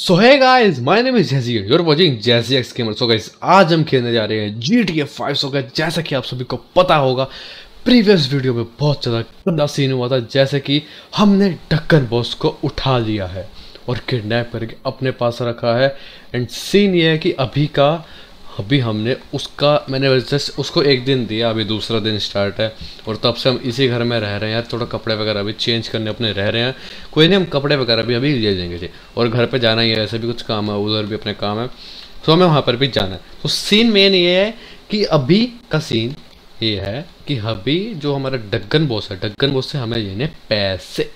सो है guys my name is JC you are watching JC X gamer so guys आज हम खेलने जा रहे हैं GTA 5 सो गाइस जैसा कि आप सभी को पता होगा प्रीवियस वीडियो में बहुत ज़्यादा गंदा सीन हुआ था, जैसे कि हमने डक्कन बॉस को उठा लिया है और किडनैप करके अपने पास रखा है। एंड सीन ये है कि अभी का अभी हमने उसका, मैंने जस्ट उसको एक दिन दिया, अभी दूसरा दिन स्टार्ट है, और तब से हम इसी घर में रह रहे हैं। यार थोड़ा कपड़े वगैरह भी चेंज करने अपने रह रहे हैं। कोई नहीं, हम कपड़े वगैरह भी अभी ले जाएँगे जी। और घर पे जाना ही है, ऐसे भी कुछ काम है, उधर भी अपने काम है। तो हमें वहाँ पर भी जाना है। तो सीन मेन ये है कि अभी का सीन ये है कि अभी जो हमारा डग्गन बॉस है डग्गन बॉस से हमें लेने पैसे।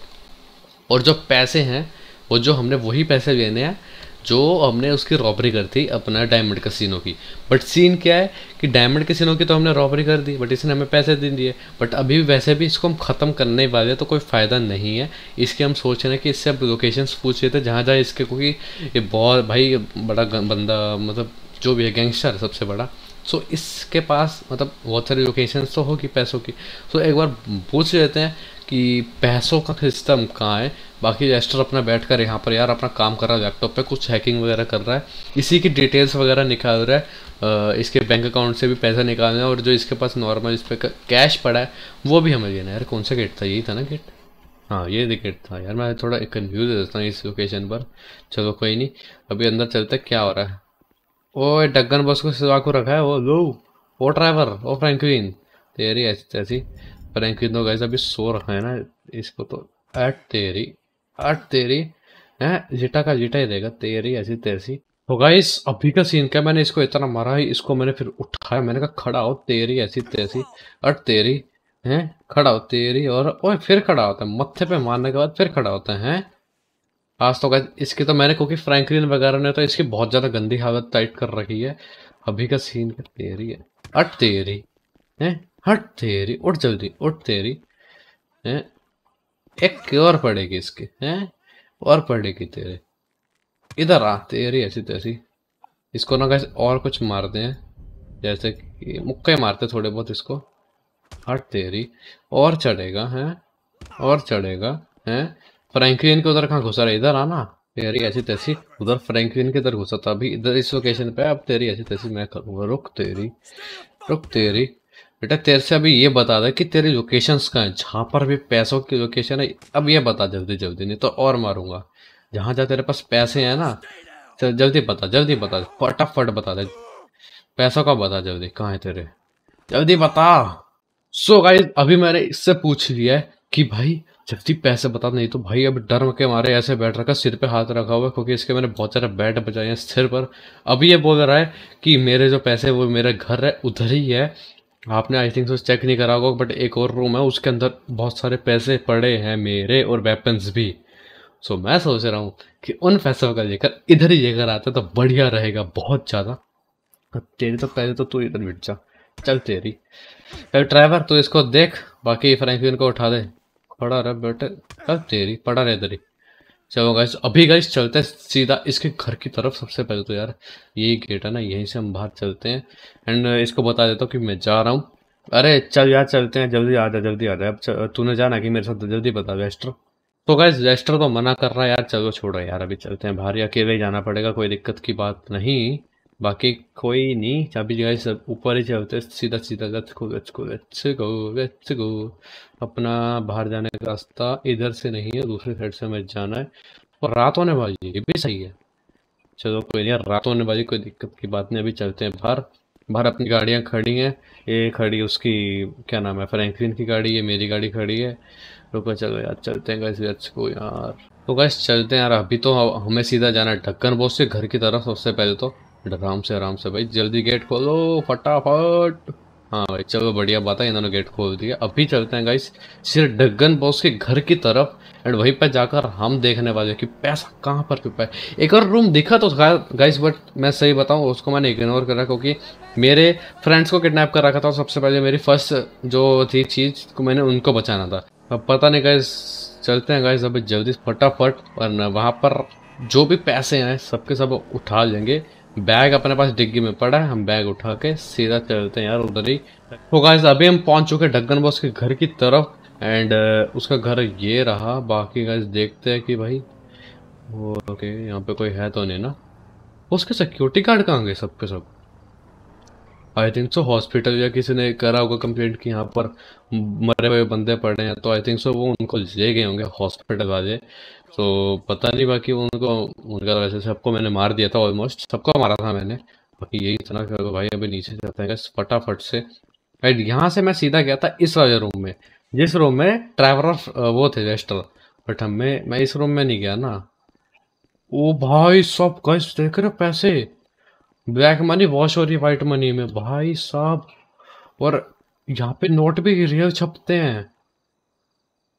और जो पैसे हैं, वो जो हमने वही पैसे लेने हैं जो हमने उसकी रॉबरी कर थी अपना डायमंड कसिनो की। बट सीन क्या है कि डायमंड कसिनो की तो हमने रॉबरी कर दी बट इसने हमें पैसे दे दिए। बट अभी वैसे भी इसको हम ख़त्म करने वाले तो कोई फ़ायदा नहीं है। इसके हम सोच रहे हैं कि इससे अब लोकेशंस पूछ रहे थे जहाँ जहाँ इसके क्योंकि ये बहुत भाई बड़ा बंदा मतलब जो भी है गैंगस्टर सबसे बड़ा। सो so, इसके पास मतलब बहुत सारी लोकेशंस तो होगी पैसों की। सो so, एक बार पूछ लेते हैं कि पैसों का सिस्टम कहाँ है? बाकी एस्टर अपना बैठ कर यहाँ पर यार अपना काम कर रहा है लैपटॉप पे कुछ हैकिंग वगैरह कर रहा है। इसी की डिटेल्स वगैरह निकाल रहा है। इसके बैंक अकाउंट से भी पैसा निकालना है और जो इसके पास नॉर्मल इस पर कैश पड़ा है, वो भी हमें लेना है। यार कौन सा गेट था? यही था ना गेट हाँ ये गेट था। यार मैं थोड़ा कन्फ्यूज़ हो जाता हूँ इस लोकेशन पर। चलो कोई नहीं, अभी अंदर चलते क्या हो रहा है? ओ डगन बस को सिवा को रखा है वो, लो। ओ ड्राइवर ओ फ्रैंकविन तेरी ऐसी फ्रैंकविन तो गैस अभी सो रखा है ना, इसको तो अट तेरी अट तेरी, है, जिटा का जिटा ही देगा, तेरी ऐसी तैसी। तो गाइस अभी का सीन क्या, मैंने इसको इतना मारा ही, इसको मैंने फिर उठाया, मैंने कहा खड़ा हो, तेरी ऐसी तैसी अट तेरी, है, खड़ा हो, तेरी और, ओए, फिर खड़ा होता है, मत्थे पे मारने के बाद फिर खड़ा होता है आज तो गाइस इसकी तो मैंने, क्योंकि फ्रैंकलिन वगैरह ने तो इसकी बहुत ज़्यादा गंदी हालत टाइट कर रखी है, अभी का सीन क्या, तेरी है अट तेरी, है। हट तेरी, उठ जल्दी, उठ तेरी। है? एक और पड़ेगी इसकी, हैं? और पड़ेगी तेरे। इधर आ, तेरी ऐसी तैसी। इसको ना कैसे और कुछ मारते हैं जैसे कि मुक्के मारते थोड़े बहुत इसको। हट तेरी। और चढ़ेगा, हैं? और चढ़ेगा, हैं? फ्रैंकलिन के उधर कहाँ घुसा रहा इधर आना। तेरी ऐसी तैसी। उधर फ्रैंकलिन के इधर घुसा था। अभी इधर इस लोकेशन पे अब तेरी ऐसी तैसी मैं करूँगा। रुक तेरी। रुक तेरी। बेटा, तेरे से अभी ये बता दे कि तेरी लोकेशंस कहाँ है? जहाँ पर भी पैसों की लोकेशन है, अब ये बता जल्दी जल्दी, नहीं तो और मारूँगा। जहाँ जहाँ तेरे पास पैसे हैं ना, चल जल्दी बता जल्दी बता, फटाफट बता दे। पैसों का बता जल्दी, कहाँ है तेरे? जल्दी बता। सो गाइस अभी मैंने इससे पूछ लिया है कि भाई, जल्दी पैसे बता, नहीं तो भाई अब डर के मारे ऐसे बैठ रखा, सिर पे हाथ रखा हुआ है, क्योंकि इसके मैंने बहुत सारे बैट बजाए हैं सिर पर। अभी ये बोल रहा है कि मेरे जो पैसे वो मेरे घर है, उधर ही है। आपने आई थिंक सो चेक नहीं करा होगा बट एक और रूम है, उसके अंदर बहुत सारे पैसे पड़े हैं मेरे और वेपन्स भी। सो मैं सोच रहा हूँ कि उन पैसों का लेकर इधर ही लेकर आता तो बढ़िया रहेगा, बहुत ज़्यादा। तेरी तो पहले तो तू इधर बिट जा। चल तेरी। पहले ड्राइवर तू इसको देख, बाकी फ्रैंकलिन को उठा दे। खड़ा रह बेटे चल तेरी, पड़ा रहे इधर ही। चलो गाइस अभी गाइस चलते हैं सीधा इसके घर की तरफ़ सबसे पहले तो यार यही गेट है ना, यहीं से हम बाहर चलते हैं। एंड इसको बता देता हूँ कि मैं जा रहा हूँ। अरे, चल यार, चलते हैं, जल्दी आ जा, जल्दी आ जाए अब तूने जाना कि मेरे साथ जल्दी बता वेस्टर तो गाइस वेस्टर तो मना कर रहा है, यार, चलो छोड़ो यार, अभी चलते हैं बाहर। अकेले ही जाना पड़ेगा, कोई दिक्कत की बात नहीं। बाकी कोई नहीं, चाबी जगह सब ऊपर ही चलते सीधा सीधा let's go let's go let's go let's go. अपना बाहर जाने का रास्ता इधर से नहीं है, दूसरी साइड से हमें जाना है। और रात होने वाली ये भी सही है। चलो कोई नहीं रात होने वाली कोई दिक्कत की बात नहीं, अभी चलते हैं बाहर। बाहर अपनी गाड़ियाँ खड़ी हैं, ये खड़ी उसकी, क्या नाम है, फ्रैंकलिन की गाड़ी है मेरी गाड़ी खड़ी है। रुको, चलो यार, चलते हैं गैस लेट्स को यार। तो गैस चलते हैं यार, अभी तो हमें सीधा जाना है, ढक्कन बोस से घर की तरफ़ सबसे पहले तो। आराम से आराम से भाई, जल्दी गेट खोलो, फटाफट। हाँ भाई, चलो, बढ़िया बात है, इन्होंने गेट खोल दिया। अभी चलते हैं गाइस सिर्फ़ डगन बॉस के घर की तरफ़। एंड वहीं पर जाकर हम देखने वाले कि पैसा कहाँ पर क्यों है। एक और रूम दिखा तो गाइस बट मैं सही बताऊँ, उसको मैंने इग्नोर करा क्योंकि मेरे फ्रेंड्स को किडनैप कर रखा था। सबसे पहले मेरी फ़र्स्ट जो थी चीज़ को मैंने उनको बचाना था। अब पता नहीं गाइस चलते हैं गाइस अभी जल्दी फटाफट। और वहाँ पर जो भी पैसे हैं, सबके सब उठा लेंगे। बैग अपने पास डिग्गी में पड़ा है हम बैग उठा के सीधा चलते हैं यार उधर ही। तो गाइस अभी हम पहुँच चुके हैं ढक्कन बॉस के घर की तरफ़ एंड uh, उसका घर ये रहा। बाकी गाइस देखते हैं कि भाई ओके यहाँ पे कोई है तो नहीं ना। उसके सिक्योरिटी गार्ड कहाँ गए सबके सब? आई थिंक सो हॉस्पिटल या किसी ने करा होगा कंप्लेंट कि यहाँ पर मरे हुए बंदे पड़े हैं तो आई थिंक सो वो उनको ले गए होंगे हॉस्पिटल वाले। तो पता नहीं बाकी उनको, उनका वैसे सबको मैंने मार दिया था ऑलमोस्ट सबको मारा था मैंने। बाकी यही इतना भाई अभी नीचे जाते हैं फटाफट से। राइट यहाँ से मैं सीधा गया था इस वाले रूम में, जिस रूम में ट्रैवलर वो थे वेस्टर बट हमें, मैं इस रूम में नहीं गया ना। ओ भाई सब गैस देख रहे पैसे? ब्लैक मनी वॉश हो रही है वाइट मनी में। भाई साहब और यहाँ पे नोट भी रियल छपते हैं।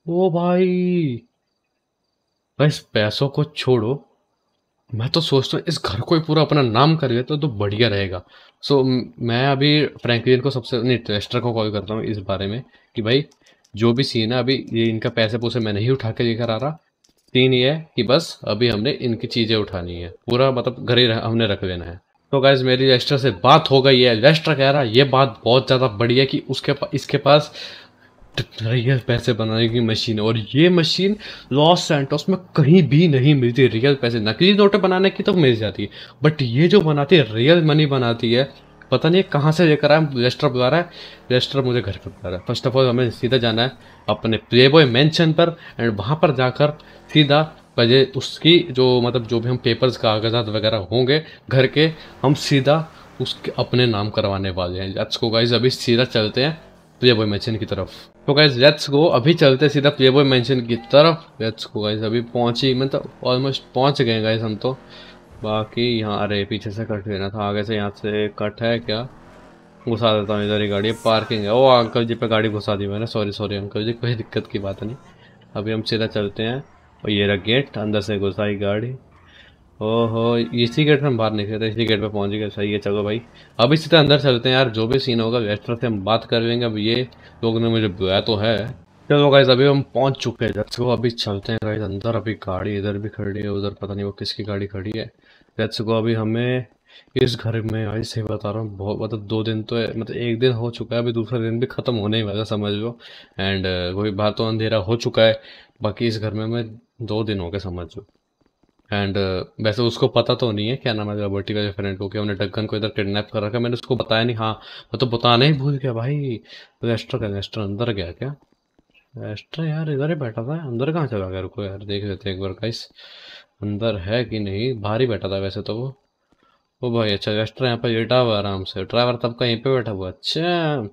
ओ भाई बस पैसों को छोड़ो। मैं तो सोचता हूँ इस घर को ही पूरा अपना नाम कर लेता तो बढ़िया रहेगा। सो so, मैं अभी फ्रैंकलिन को सबसे नहीं को कॉल करता हूँ इस बारे में कि भाई जो भी सीन है अभी ये इनका पैसे पूसे मैं नहीं उठा के लेकर आ रहा। सीन ये है कि बस अभी हमने इनकी चीज़ें उठानी है। पूरा मतलब घर ही हमने रख लेना है। तो गाइज़ मेरी लेस्टर से बात हो गई है। लेस्टर कह रहा है ये बात बहुत ज़्यादा बड़ी है कि उसके पास इसके पास रियल पैसे बनाने की मशीन है और ये मशीन लॉस सेंटोस में कहीं भी नहीं मिलती रियल पैसे। नकली नोटें बनाने की तो मिल जाती है बट ये जो बनाती है रियल मनी बनाती है, पता नहीं कहाँ से लेकर आया लेस्टर बुला रहा है। लेस्टर मुझे घर पर बुला रहा है। फ़र्स्ट ऑफ़ ऑल हमें सीधा जाना है अपने प्ले बॉय मैंशन पर एंड वहाँ पर जाकर सीधा पहले उसकी जो मतलब जो भी हम पेपर्स कागजात वगैरह होंगे घर के, हम सीधा उसके अपने नाम करवाने वाले हैं। लेट्स गो गाइज़ अभी सीधा चलते हैं प्ले बॉय मैंशन की तरफ़। तो गाइज़ लेट्स गो अभी चलते सीधा प्ले बॉय मैंशन की तरफ़। लेट्स गो गाइज़ अभी पहुँची मतलब ऑलमोस्ट पहुँच गए गाइज़ हम तो। बाकी यहाँ, अरे, पीछे से कट लेना था, आगे से यहाँ से कट है क्या? घुसा देता हूँ इधर ही गाड़ी पार्किंग है। ओ अंकल जी पे गाड़ी घुसा दी मैंने। सॉरी सॉरी अंकल जी, कोई दिक्कत की बात नहीं। अभी हम सीधा चलते हैं। और ये रहा गेट, अंदर से घुसाई गाड़ी। ओहो, इसी गेट में हम बाहर निकले थे, इसी गेट पे पहुँच गए। सही है, चलो भाई। अब इसी तरह अंदर चलते हैं यार, जो भी सीन होगा वेस्टर से हम बात कर लेंगे। अब ये लोगों ने मुझे बुलाया तो है। चलो गाइज़ अभी हम पहुँच चुके हैं। लेट्स गो अभी चलते हैं गाइज़ अंदर अभी गाड़ी इधर भी खड़ी है, उधर पता नहीं वो किसकी गाड़ी खड़ी है। लेट्स गो अभी हमें इस घर में, भाई से बता रहा हूँ, बहुत मतलब दो दिन तो है मतलब एक दिन हो चुका है, अभी दूसरा दिन भी ख़त्म होने ही वाला समझ लो। एंड कोई बात तो अंधेरा हो चुका है। बाकी इस घर में मैं दो दिन हो गए समझ एंड uh, वैसे उसको पता तो नहीं है क्या नाम है रॉबर्टी का जो फ्रेंड को कि हमने डगन को इधर किडनैप कर रखा मैंने उसको बताया नहीं? हाँ मैं तो बताना ही भूल गया भाई। रेस्टर का रेस्टर अंदर गया क्या? रेस्टर यार इधर ही बैठा था अंदर कहाँ चला गया? रुको यार देख लेते एक बार काइस अंदर है कि नहीं? बाहर ही बैठा था वैसे तो वो। ओ भाई अच्छा रेस्टर यहाँ पर लेटा हुआ आराम से। ड्राइवर तब का यहीं पे बैठा हुआ? अच्छा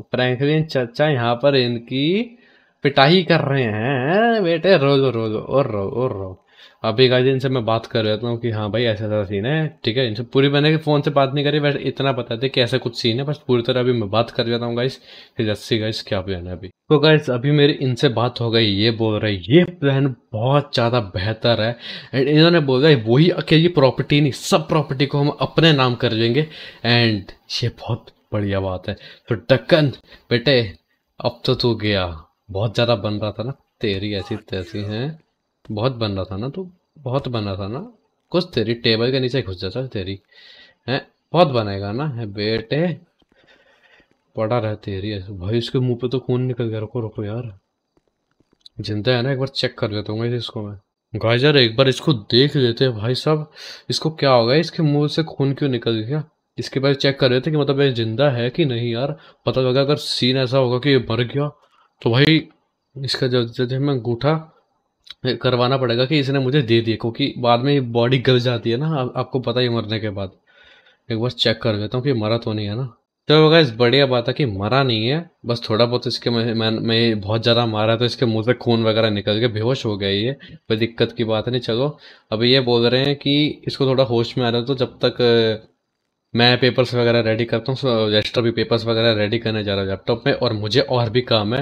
फ्रैंकलिन चाचा यहाँ पर इनकी पिटाई कर रहे हैं, बेटे रो रो रो रो, और रो। और रो अभी गाइस इनसे मैं बात कर रहा हूँ कि हाँ भाई, ऐसा ऐसा सीन है, ठीक है? इनसे पूरी मैंने फ़ोन से बात नहीं करी, बस इतना पता था कि ऐसा कुछ सीन है, बस पूरी तरह अभी मैं बात कर लेता हूँ गाइस फिर जस्सी गाइस क्या प्लान है अभी। तो गाइस अभी मेरी इनसे बात हो गई, ये बोल रहे ये प्लान बहुत ज़्यादा बेहतर है। एंड इन्होंने बोला वही अकेली प्रॉपर्टी नहीं, सब प्रॉपर्टी को हम अपने नाम कर लेंगे एंड ये बहुत बढ़िया बात है। तो डक्कन बेटे, अब तो तू गया। बहुत ज़्यादा बन रहा था ना? तेरी ऐसी तैसी हैं। बहुत बन रहा था ना तो? बहुत बन रहा था ना? कुछ तेरी टेबल के नीचे घुस जाता तेरी। है? बहुत बनेगा ना? है बेटे? पड़ा रहे तेरी ऐसे। भाई, इसके मुँह पे तो खून निकल गया। रुको रुको यार। ज़िंदा है ना? एक बार चेक कर लेता हूँ इसको मैं। गाइजर एक बार इसको देख लेते हैं। भाई साहब, इसको क्या होगा इसके मुँह से खून क्यों निकल गया? इसके बाद चेक कर रहे थे कि मतलब ये ज़िंदा है कि नहीं यार? पता लगा अगर सीन ऐसा होगा कि ये मर गया। तो भाई इसका जो जो हमें अंगूठा करवाना पड़ेगा कि इसने मुझे दे दिए क्योंकि बाद में बॉडी गल जाती है ना आ, आपको पता ही मरने के बाद। एक बार चेक कर लेता हूँ कि मरा तो नहीं है ना। तो इस बढ़िया बात है कि मरा नहीं है बस थोड़ा बहुत इसके मैं मैं, मैं बहुत ज़्यादा मारा तो इसके मुँह से खून वगैरह निकल के बेहोश हो गया ये कोई दिक्कत की बात नहीं चलो। अभी ये बोल रहे हैं कि इसको थोड़ा होश में आ रहा तो जब तक मैं पेपर्स वगैरह रेडी करता हूँ रजिस्टर भी पेपर्स वगैरह रेडी करने जा रहा हूँ लैपटॉप में और मुझे और भी काम है।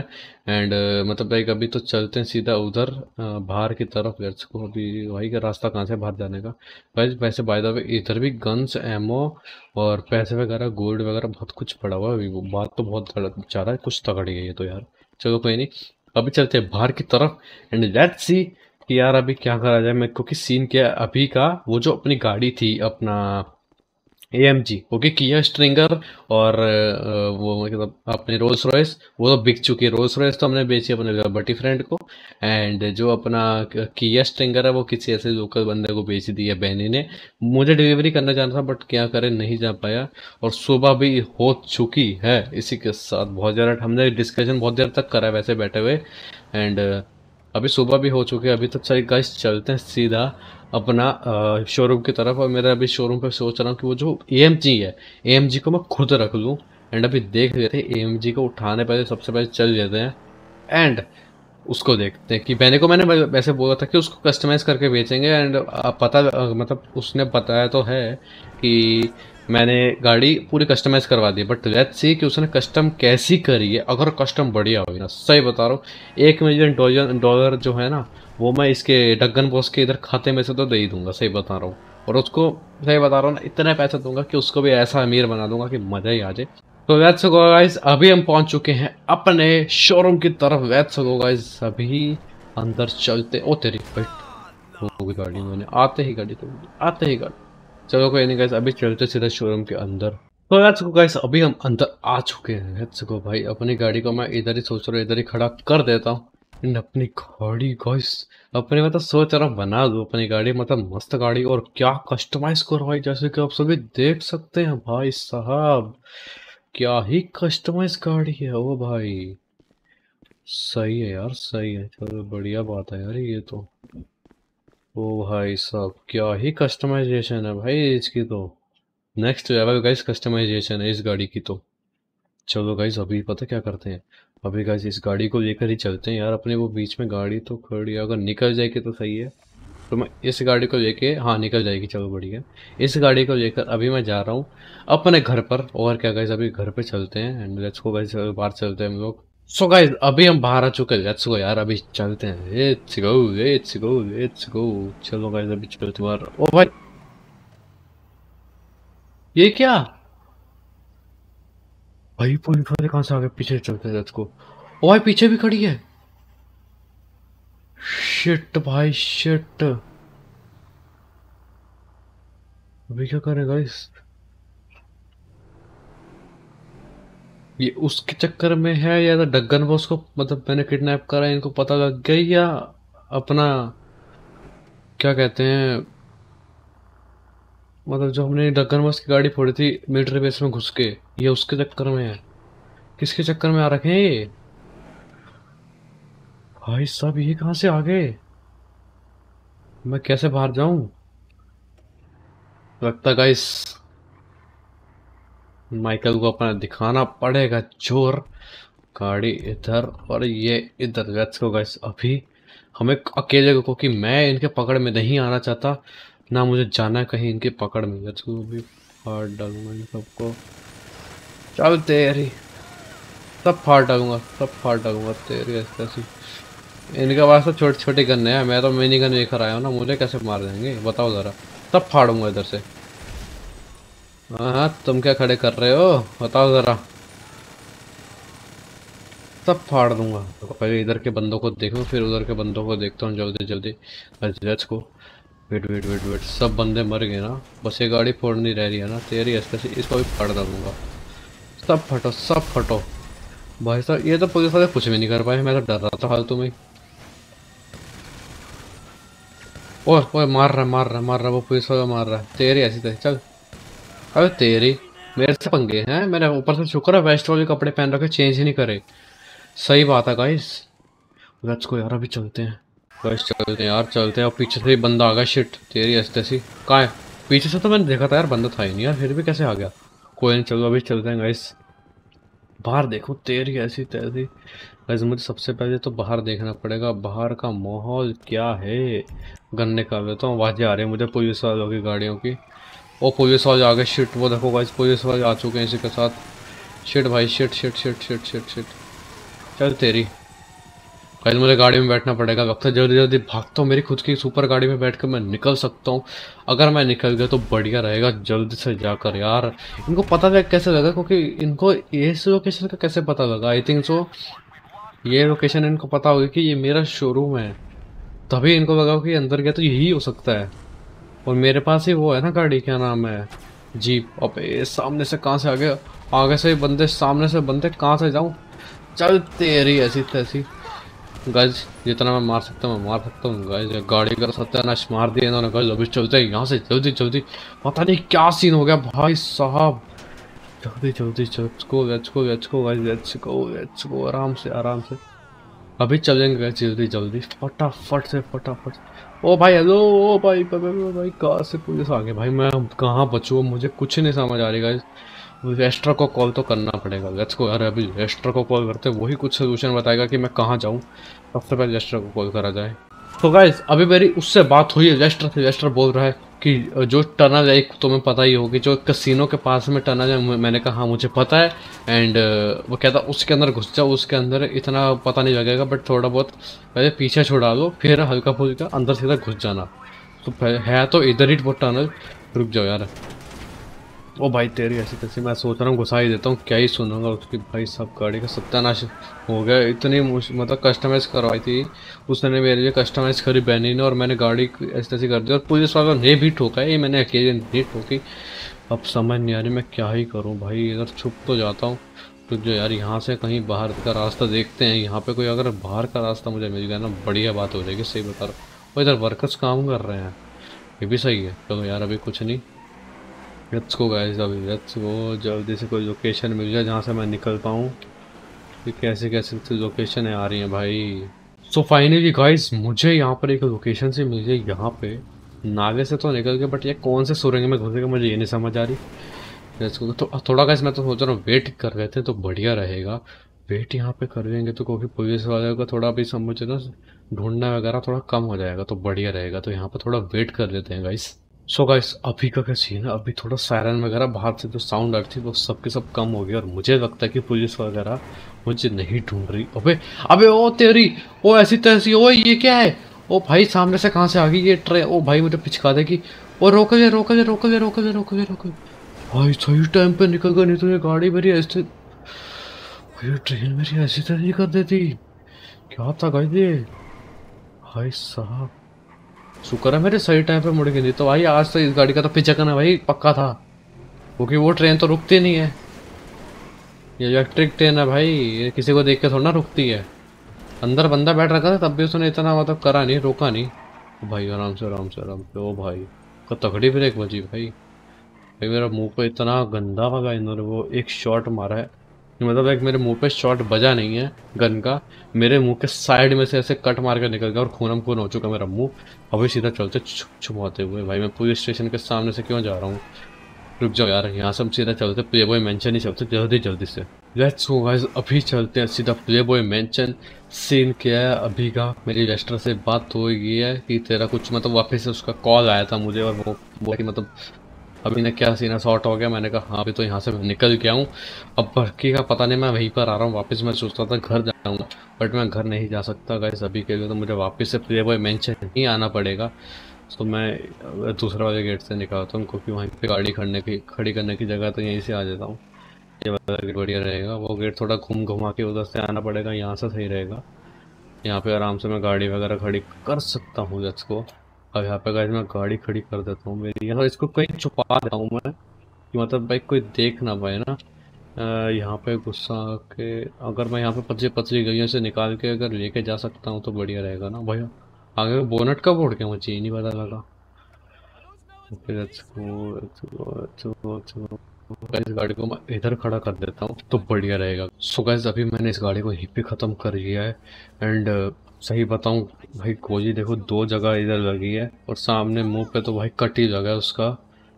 एंड uh, मतलब भाई अभी तो चलते हैं सीधा उधर uh, बाहर की तरफ़ लेट्स को अभी वही का रास्ता कहाँ से बाहर जाने का। भाई वैसे बाय द वे इधर भी गन्स एमओ और पैसे वगैरह गोल्ड वगैरह बहुत कुछ पड़ा हुआ है बात तो बहुत ज़्यादा है कुछ तगड़ी है ये तो यार। चलो कोई नहीं अभी चलते हैं बाहर की तरफ़। एंड लेट्स सी कि यार अभी क्या करा जाए। मैं क्योंकि सीन क्या अभी का वो जो अपनी गाड़ी थी अपना एम जी ओके किया स्ट्रिंगर और वो मतलब अपने रोल्स रॉयस वो तो बिक चुकी है। रोल्स रॉयस तो हमने बेची अपने बटी फ्रेंड को एंड जो अपना किया स्ट्रिंगर है, वो किसी ऐसे लोकल बंदे को बेच दी है बहनी ने। मुझे डिलीवरी करना चाहना था बट क्या करें, नहीं जा पाया और सुबह भी हो चुकी है। इसी के साथ बहुत ज़्यादा, हमने डिस्कशन बहुत देर तक करा वैसे बैठे हुए एंड अभी सुबह भी हो चुके हैं। अभी तो चल गाइस चलते हैं सीधा अपना शोरूम की तरफ़। और मेरा अभी शोरूम पे सोच रहा हूँ कि वो जो ए है ए को मैं खुद रख लूँ। एंड अभी देख लेते हैं ए को उठाने पहले सबसे पहले चल जाते हैं। एंड उसको देखते हैं कि मैंने को, मैंने वैसे बोला था कि उसको कस्टमाइज़ करके बेचेंगे। एंड पता मतलब उसने बताया तो है कि मैंने गाड़ी पूरी कस्टमाइज़ करवा दी बट लेट्स सी कि उसने कस्टम कैसी करी है। अगर कस्टम बढ़िया होगी ना, सही बता रहा हूँ, एक मिलियन डॉलर जो है ना, वो मैं इसके डगन बॉस के इधर खाते में से तो दे ही दूँगा, सही बता रहा हूँ। और उसको, सही बता रहा हूँ ना, इतने पैसे दूँगा कि उसको भी ऐसा अमीर बना दूँगा कि मज़ा ही आ जाए। तो लेट्स गो गाइस अभी हम पहुँच चुके हैं अपने शोरूम की तरफ़। लेट्स गो गाइस अभी अंदर चलते, ओ तेरी गाड़ी, मैंने आते ही गाड़ी तो आते ही गाड़ी। चलो कोई नहीं गाइस अभी चलते सीधा शोरूम के अंदर। तो लेट्स गो गाइस अभी हम अंदर आ चुके हैं। गो भाई, अपनी गाड़ी को मैं इधर ही सोच रहा हूँ, इधर ही खड़ा कर देता हूँ। अपनी गाड़ी गाइस अपने मतलब सोच रहा बना दो अपनी गाड़ी मतलब मस्त गाड़ी और क्या कस्टमाइज करो भाई, जैसे कि आप सभी देख सकते हैं भाई साहब। क्या ही कस्टमाइज गाड़ी है वो भाई। सही है यार, सही है। चलो बढ़िया बात है यार ये तो। ओ भाई साहब, क्या ही कस्टमाइजेशन है भाई इसकी तो। नेक्स्ट लेवल गाइस कस्टमाइजेशन है इस गाड़ी की तो। चलो गाइस अभी पता क्या करते हैं? अभी गाइस इस गाड़ी को लेकर ही चलते हैं यार, अपने वो बीच में गाड़ी तो खड़ी अगर निकल जाएगी तो सही है। तो मैं इस गाड़ी को लेके हाँ निकल जाएगी, चलो बढ़िया। इस गाड़ी को लेकर अभी मैं जा रहा हूँ अपने घर पर, और क्या गाइस अभी घर पे चलते हैं एंड लेट्स गो गाइस बाहर चलते हैं हम लोग। सो so गाइस अभी हम बाहर आ चुके हैं। लेट्स गो यार, अभी चलते हैं। Let's go let's go let's go चलो गाइस अभी चलते बाहर ओ भाई। ये क्या? भाई पुलिस वाले कहाँ से आ गए? पीछे चलते हैं को ओ भाई, पीछे भी खड़ी है। शिट भाई शिट अभी क्या करेगा इस ये उसके चक्कर में है या डगन बॉस को मतलब मैंने किडनैप करा, इनको पता लग गया या अपना, क्या कहते हैं मतलब जो हमने डगन बॉस की गाड़ी फोड़ी थी मिलिट्री बेस में घुस के, ये उसके चक्कर में है। किसके चक्कर में आ रखे हैं ये? भाई साहब, ये कहाँ से आ गए? मैं कैसे बाहर जाऊँ? लगता गाइस माइकल को अपना दिखाना पड़ेगा ज़ोर गाड़ी इधर और ये इधर। लेट्स गो गाइस अभी हमें अकेले को कि मैं इनके पकड़ में नहीं आना चाहता, ना मुझे जाना है कहीं इनके पकड़ में। लेट्स गो अभी फाड़ डालूँगा इन सबको। चल तेरी। सब फाड़ डालूँगा, सब फाड़ डालूँगा तेरी ऐसी इनके पास तो छोटे छोटे गन्ने हैं, मैं तो मिनी गन लेकर आया हूँ ना, मुझे कैसे मार देंगे? बताओ ज़रा। सब फाड़ूँगा इधर से। हाँ हाँ तुम क्या खड़े कर रहे हो? बताओ ज़रा। सब फाड़ दूँगा। तो पहले इधर के बंदों को देखो, फिर उधर के बंदों को देखता हूँ जल्दी जल्दी। जज को। Wait wait wait wait. सब बंदे मर गए ना। बस ये गाड़ी फोड़नी रह रही है ना। तेरी ऐसे इसको भी फाड़ दूँगा सब फटो सब फटो। भाई साहब, ये तो पुलिस वाले कुछ भी नहीं कर पाए। मैं तो डर रहा था फालतू में। ओए ओए, मार रहा मार रहा मार रहा वो पुलिस वाला मार रहा है। तेरी ऐसी तरह चल। अरे तेरी, मेरे से पंगे हैं। मैंने ऊपर से शुक्र है, वेस्ट वाले कपड़े पहन रखे चेंज ही नहीं करे। सही बात है गाइस लेट्स को यार, अभी चलते हैं। गाइस चलते हैं यार, चलते हैं। और पीछे से बंदा आ गया शिट तेरी ऐसी तैसी कहाँ है? पीछे से तो मैंने देखा था यार, बंदा था ही नहीं यार, फिर भी कैसे आ गया? कोई नहीं, चलो अभी चलते हैं गाइस बाहर देखो, तेरी ऐसी तैसी गाइस मुझे सबसे पहले तो बाहर देखना पड़ेगा। बाहर का माहौल क्या है? गन्ने का लेता हूँ आवाज़ें आ रही है मुझे पुलिस वालों की गाड़ियों की। ओ पुलिस वाले आ गए शिट वो देखो गाइस पुलिस वाले आ चुके हैं इसी के साथ। शिट भाई shit shit shit shit shit shit चल तेरी। गाइस मुझे गाड़ी में बैठना पड़ेगा, वक्त जल्दी जल्दी भागता हूँ मेरी खुद की सुपर गाड़ी में बैठ कर मैं निकल सकता हूँ। अगर मैं निकल गया तो बढ़िया रहेगा, जल्दी से जाकर यार। इनको पता लगा, कैसे लगा? क्योंकि इनको इस लोकेशन का कैसे पता लगा? आई थिंक सो ये लोकेशन इनको पता होगी कि ये मेरा शोरूम है। तभी इनको लगा कि अंदर गया तो यही हो सकता है। और मेरे पास ही वो है ना गाड़ी, क्या नाम है? जीप। अबे सामने से कहाँ से आ गया? आगे से बंदे, सामने से बंदे कहाँ से जाऊँ? चल तेरी ऐसी तैसी। गज जितना मैं मार सकता हूँ मार सकता हूँ। गज गाड़ी का सत्यानाश मार दिया इन्होंने। गज अभी चलते यहाँ से, जल्दी जल्दी। पता नहीं क्या सीन हो गया, भाई साहब। जल्दी जल्दी let's go let's go let's go आराम से आराम से। अभी चलेंगे जल्दी जल्दी। फटाफट से, फटाफट ओ भाई हेलो ओ भाई भाई भाई, भाई कहाँ से पुलिस आ गए? भाई मैं कहाँ बचूँ? मुझे कुछ नहीं समझ आ रही गाइस एस्ट्रा को कॉल तो करना पड़ेगा. लेट्स को अरे अभी एस्ट्रा को कॉल करते वही कुछ सोल्यूशन बताएगा कि मैं कहाँ जाऊँ? सबसे पहले एस्ट्रा को कॉल करा जाए. तो गाइस अभी मेरी उससे बात हुई है रेस्टर से रेस्टर बोल रहा है. कि जो टनल है, एक तुम्हें पता ही होगी जो कसिनो के पास में टनल है मैंने कहा हाँ मुझे पता है। एंड वो कहता, उसके अंदर घुस जाओ, उसके अंदर इतना पता नहीं लगेगा बट थोड़ा बहुत पहले पीछे छुड़ा दो फिर हल्का फुल्का अंदर सीधा घुस जाना। तो है तो इधर ही वो टनल, रुक जाओ यार। ओ भाई, तेरी ऐसी तैसी मैं सोच रहा हूँ घुसा ही देता हूँ। क्या ही सुनूँगा उसकी? भाई, सब गाड़ी का सत्यानाश हो गया। इतनी मतलब कस्टमाइज करवाई थी। उसने मेरे लिए कस्टमाइज करी बहनी ने और मैंने गाड़ी ऐसी तैसी कर दी और पुलिस वालों ने भी ठोका ये मैंने अकेले नहीं ठोकी। अब समझ नहीं आ रही मैं क्या ही करूँ भाई, इधर छुप तो जाता हूँ। तो जो यार, यहाँ से कहीं बाहर का रास्ता देखते हैं। यहाँ पे कोई अगर बाहर का रास्ता मुझे मिल गया ना, बढ़िया बात हो जाएगी, सही बता रहा हूँ। इधर वर्कर्स काम कर रहे हैं। ये भी सही है। चलो यार, अभी कुछ नहीं। लेट्स गो गाइस अभी लेट्स गो जल्दी से कोई लोकेशन मिल जाए जहाँ से मैं निकल पाऊँ। कि कैसे कैसे लोकेशन है आ रही हैं भाई। सो फाइनली गाइस मुझे यहाँ पर एक लोकेशन से मिल जाए यहाँ पे। नागे से तो निकल गए बट ये कौन से सुरंग में घुसेगा, मुझे ये नहीं समझ आ रही। लेट्स गो तो थोड़ा गाइस मैं तो सोच रहा हूँ वेट कर रहे थे तो बढ़िया रहेगा। वेट यहाँ पे कर लेंगे तो क्योंकि पुलिस वाले का थोड़ा अभी समझे ना, ढूंढना वगैरह थोड़ा कम हो जाएगा तो बढ़िया रहेगा। तो यहाँ पर थोड़ा वेट कर लेते हैं गाइस सो so गाइस अभी का क्या सीन है? अभी थोड़ा सायरन वगैरह बाहर से जो साउंड आ रही थी, वो सब के सब कम हो गया और मुझे लगता है कि पुलिस वगैरह मुझे नहीं ढूंढ रही। अबे अबे, ओ तेरी, ओ ऐसी तैसी, ओ ये क्या है? ओ भाई, सामने से कहाँ से आ गई ये ट्रेन ओ भाई, मुझे पिछका देगी ओ रोक ले रोक ले रोक ले रोक ले रोक ले, रोक भाई, सही टाइम पर निकल गए नहीं तो ये गाड़ी मेरी ऐसे ये ट्रेन मेरी ऐसी तरह कर देती। क्या था गाइस ये भाई साहब। शुक्र है मेरे सही टाइम पे मुड़ गई तो भाई आज तो इस गाड़ी का तो पिचकना भाई, पक्का था। क्योंकि वो ट्रेन तो रुकती नहीं है। ये इलेक्ट्रिक ट्रेन है भाई, ये किसी को देख के थोड़ा ना रुकती है। अंदर बंदा बैठ रखा था, तब भी उसने इतना मतलब करा नहीं, रोका नहीं। भाई, आराम से आराम से आराम से। ओ भाई का तगड़ी ब्रेक बजी भाई। भाई मेरा मुँह पे इतना गंदा भगा इन्होंने, वो एक शॉट मारा है। मतलब एक मेरे मुँह पे शॉट बजा नहीं है गन का। मेरे मुँह के साइड में से ऐसे कट मार कर निकल गया और खूनम खून हो चुका मेरा मुँह। अभी सीधा चलते छुपाते हुए। भाई, मैं पुलिस स्टेशन के सामने से क्यों जा रहा हूँ? रुक जाओ यार, यहाँ सब सीधा चलते प्ले बॉय मैंशन ही चलते, जल्दी जल्दी से। लेट्स गो गाइस अभी चलते हैं सीधा प्ले बॉय मैंशन सीन क्या है? अभी का मेरी रेस्टर से बात हो गई है कि तेरा कुछ मतलब वापस से उसका कॉल आया था मुझे और वो वो मतलब अभी ने क्या सीना शॉर्ट हो गया। मैंने कहा हाँ अभी तो यहाँ से मैं निकल गया हूँ। अब बाकी का पता नहीं, मैं वहीं पर आ रहा हूँ। वापस मैं सोचता था घर जाऊँगा, बट मैं घर नहीं जा सकता गाइस अभी के लिए तो मुझे वापस से प्ले बॉय मेंशन ही आना पड़ेगा। तो मैं दूसरे वाले गेट से निकालता हूँ, क्योंकि वहीं पर गाड़ी खड़ने की, खड़ी करने की जगह तो यहीं से आ जाता हूँ। ये वाला गेट बढ़िया रहेगा। वो गेट थोड़ा घूम घुमा के उधर से आना पड़ेगा, यहाँ से सही रहेगा। यहाँ पे आराम से मैं गाड़ी वगैरह खड़ी कर सकता हूँ जज को। अब यहाँ पे गाइस मैं गाड़ी खड़ी कर देता हूँ मेरी। यहाँ इसको कहीं छुपा देता हूँ मैं, कि मतलब भाई कोई देख ना पाए ना। यहाँ पे गुस्सा के, अगर मैं यहाँ पे पतली पतली गलियों से निकाल के अगर लेके जा सकता हूँ तो बढ़िया रहेगा ना भैया। आगे बोनट कब उड़ गया, मुझे नहीं पता लगा। इस गाड़ी को मैं इधर खड़ा कर देता हूँ तो बढ़िया रहेगा। सो गैस अभी मैंने इस गाड़ी को यहीं पे ख़त्म कर लिया है। एंड सही बताऊँ, भाई गोली देखो दो जगह इधर लगी है और सामने मुँह पे तो भाई कट ही जगह है उसका।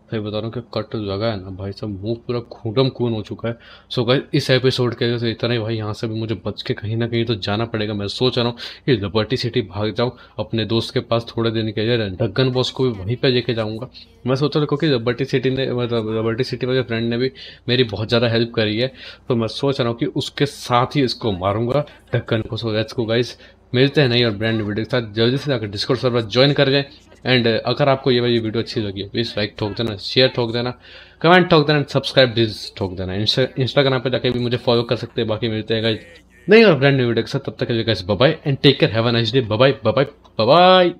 सही बता रहा हूँ कि कट जगह है ना भाई सब मुँह पूरा खूडम खून हो चुका है। सो भाई इस एपिसोड के वजह से इतना ही भाई, यहाँ से भी मुझे बच के कहीं ना कहीं तो जाना पड़ेगा। मैं सोच रहा हूँ कि लिबर्टी सिटी भाग जाऊँ, अपने दोस्त के पास थोड़े दिन के लिए ढक्कन बॉस को भी वहीं पर लेके जाऊँगा। मैं सोच रहा हूँ, क्योंकि लिबर्टी सिटी ने मतलब लिबर्टी सिटी वाले फ्रेंड ने भी मेरी बहुत ज़्यादा हेल्प करी है। तो मैं सोच रहा हूँ कि उसके साथ ही इसको मारूँगा ढक्कन को। सो लेट्स को गाइस मिलते हैं नई और ब्रांड वीडियो के साथ। जल्दी से जाकर डिस्कोर्स सर्वर ज्वाइन कर लें। एंड अगर आपको ये वाली वीडियो अच्छी लगी प्लीज़ लाइक ठोक देना शेयर ठोक देना कमेंट ठोक देना सब्सक्राइब प्लीज़ ठोक देना। इंस्टाग्राम पर जाकर भी मुझे फॉलो कर सकते हैं। बाकी मिलते हैं गाइज़ नहीं और ब्रांड वीडियो के साथ। तब तक bye and take care have a nice day bye bye bye